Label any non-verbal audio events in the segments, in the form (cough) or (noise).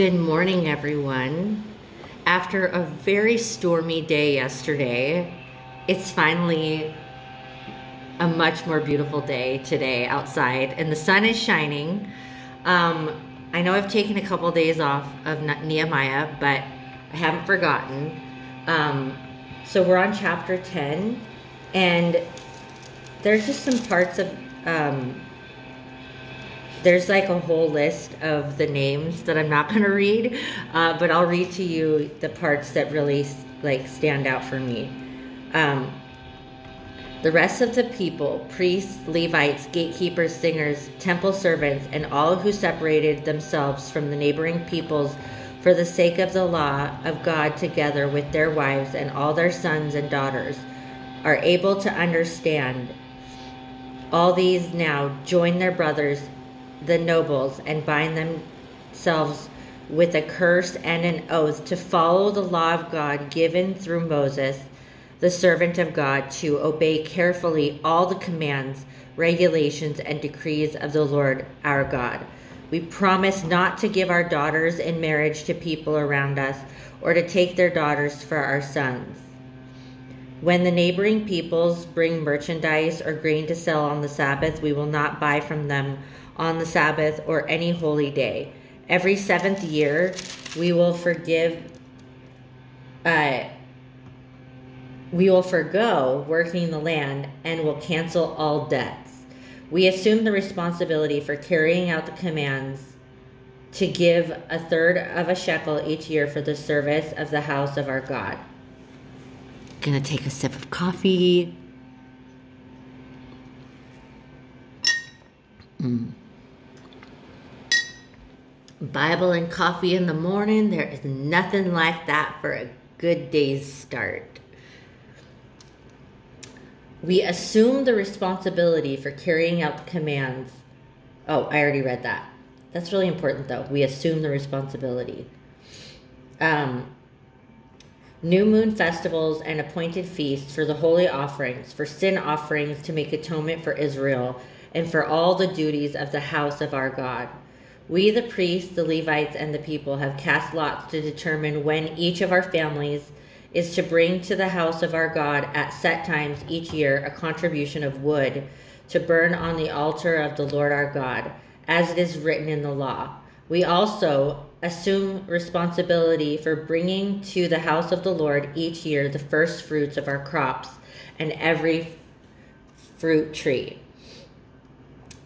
Good morning, everyone. After a very stormy day yesterday, it's finally a much more beautiful day today outside, and the sun is shining. Um, I know I've taken a couple days off of Nehemiah, but I haven't forgotten. Um, so we're on chapter 10, and there's just some parts of um, there's like a whole list of the names that I'm not (laughs) going to read, uh, but I'll read to you the parts that really like stand out for me. Um, the rest of the people, priests, Levites, gatekeepers, singers, temple servants, and all who separated themselves from the neighboring peoples for the sake of the law of God together with their wives and all their sons and daughters, are able to understand. All these now join their brothers the nobles and bind themselves with a curse and an oath to follow the law of God given through Moses, the servant of God, to obey carefully all the commands, regulations, and decrees of the Lord our God. We promise not to give our daughters in marriage to people around us or to take their daughters for our sons. When the neighboring peoples bring merchandise or grain to sell on the Sabbath, we will not buy from them on the Sabbath or any holy day. Every seventh year, we will forgive, uh, we will forego working the land and will cancel all debts. We assume the responsibility for carrying out the commands to give a third of a shekel each year for the service of the house of our God. Gonna take a sip of coffee. Mm. Bible and coffee in the morning, there is nothing like that for a good day's start. We assume the responsibility for carrying out the commands. Oh, I already read that. That's really important, though. We assume the responsibility. Um, new moon festivals and appointed feasts for the holy offerings, for sin offerings to make atonement for Israel, and for all the duties of the house of our God we, the priests, the Levites, and the people, have cast lots to determine when each of our families is to bring to the house of our God at set times each year a contribution of wood to burn on the altar of the Lord our God, as it is written in the law. We also assume responsibility for bringing to the house of the Lord each year the first fruits of our crops and every fruit tree.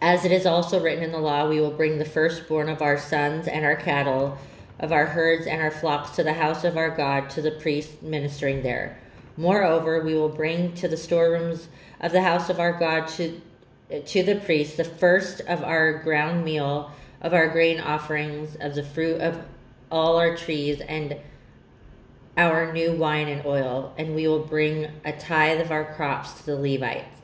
As it is also written in the law, we will bring the firstborn of our sons and our cattle, of our herds and our flocks to the house of our God, to the priest ministering there. Moreover, we will bring to the storerooms of the house of our God to, to the priest the first of our ground meal, of our grain offerings, of the fruit of all our trees, and our new wine and oil, and we will bring a tithe of our crops to the Levites.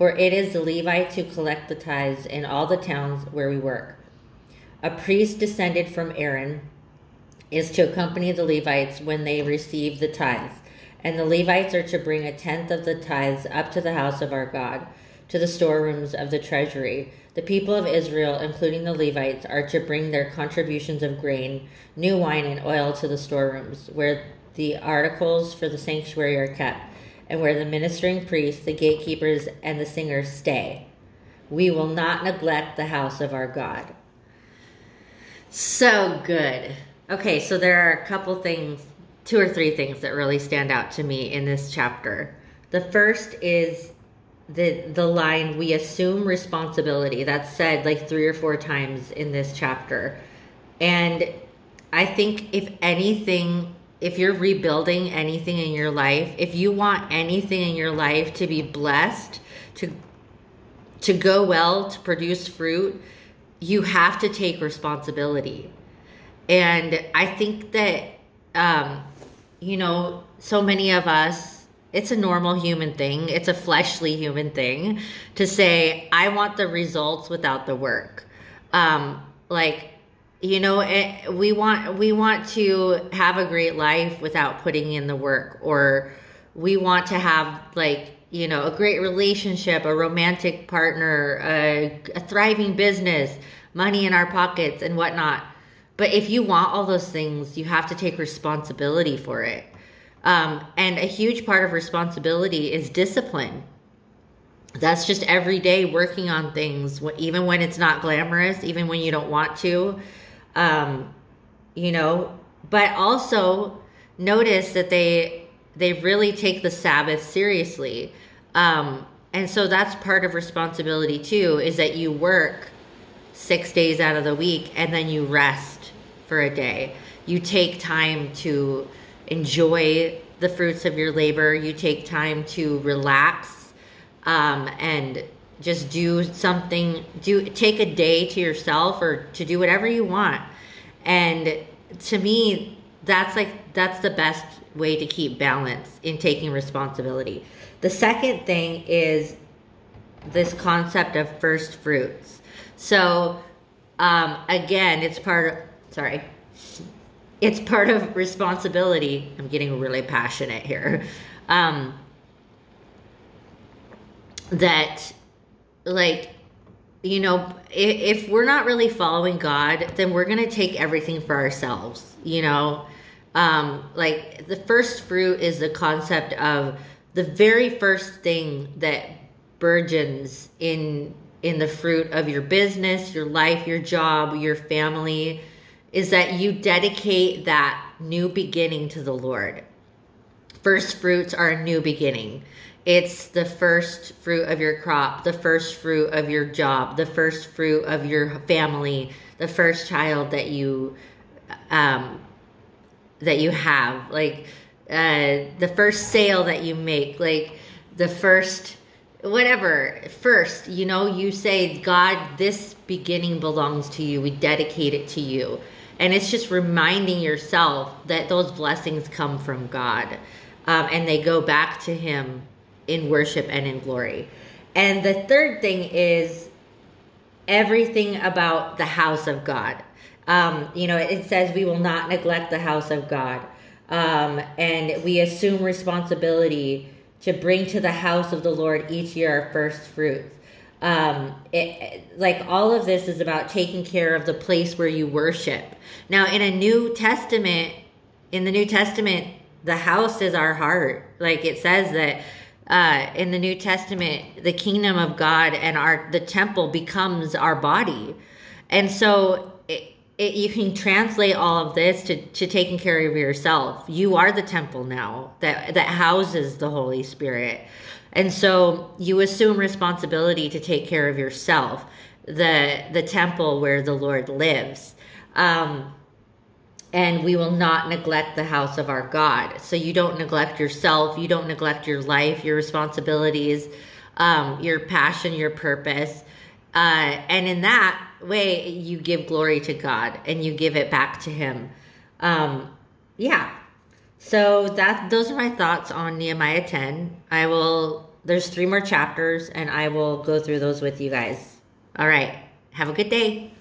For it is the Levites who collect the tithes in all the towns where we work. A priest descended from Aaron is to accompany the Levites when they receive the tithes, and the Levites are to bring a tenth of the tithes up to the house of our God, to the storerooms of the treasury. The people of Israel, including the Levites, are to bring their contributions of grain, new wine, and oil to the storerooms, where the articles for the sanctuary are kept and where the ministering priests, the gatekeepers, and the singers stay. We will not neglect the house of our God. So good. Okay, so there are a couple things, two or three things that really stand out to me in this chapter. The first is the the line we assume responsibility. That's said like three or four times in this chapter. And I think if anything if you're rebuilding anything in your life, if you want anything in your life to be blessed, to to go well, to produce fruit, you have to take responsibility. And I think that um, you know, so many of us, it's a normal human thing, it's a fleshly human thing to say, I want the results without the work. Um, like you know it, we want we want to have a great life without putting in the work or we want to have like you know a great relationship a romantic partner a, a thriving business money in our pockets and whatnot But if you want all those things, you have to take responsibility for it. Um, and a huge part of responsibility is discipline. That's just every day working on things, even when it's not glamorous, even when you don't want to. Um, you know, but also notice that they they really take the Sabbath seriously. Um, and so that's part of responsibility too, is that you work six days out of the week and then you rest for a day. You take time to enjoy the fruits of your labor. You take time to relax um, and just do something. Do take a day to yourself or to do whatever you want. And to me, that's like that's the best way to keep balance in taking responsibility. The second thing is this concept of first fruits. So um, again, it's part of sorry, it's part of responsibility. I'm getting really passionate here. Um, that like you know if, if we're not really following god then we're gonna take everything for ourselves you know? Um like the first fruit is the concept of the very first thing that burgeons in in the fruit of your business your life your job your family is that you dedicate that new beginning to the lord. First fruits are a new beginning it's the first fruit of your crop, the first fruit of your job, the first fruit of your family, the first child that you um, that you have, like uh, the first sale that you make, like the first whatever. First you know you say god this beginning belongs to you. We dedicate it to you. And it's just reminding yourself that those blessings come from god um, and they go back to him in worship and in glory. And the third thing is everything about the house of God. Um, you know, it says we will not neglect the house of God. Um, and we assume responsibility to bring to the house of the Lord each year our first fruits. Um, it, like all of this is about taking care of the place where you worship. Now, in a New Testament, in the New Testament, the house is our heart. Like it says that uh, in the New Testament, the kingdom of God and our the temple becomes our body, and so it, it, you can translate all of this to, to taking care of yourself. You are the temple now that that houses the Holy Spirit, and so you assume responsibility to take care of yourself, the the temple where the Lord lives. Um, and we will not neglect the house of our God. So you don't neglect yourself, you don't neglect your life, your responsibilities, um, your passion, your purpose. Uh, and in that way, you give glory to God and you give it back to Him. Um, yeah. So that those are my thoughts on Nehemiah 10. I will. There's three more chapters, and I will go through those with you guys. All right. Have a good day.